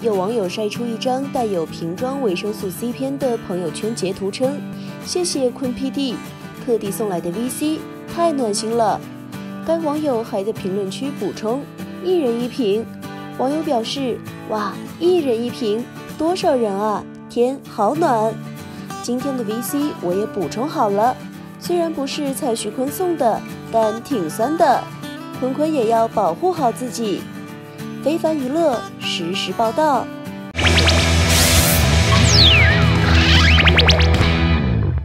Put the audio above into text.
有网友晒出一张带有瓶装维生素 C 片的朋友圈截图，称：“谢谢坤 PD 特地送来的 VC，太暖心了。”该网友还在评论区补充：“一人一瓶。”网友表示：“哇，一人一瓶，多少人啊？天，好暖！”今天的 VC 我也补充好了，虽然不是蔡徐坤送的，但挺酸的。坤坤也要保护好自己。非凡娱乐实时报道。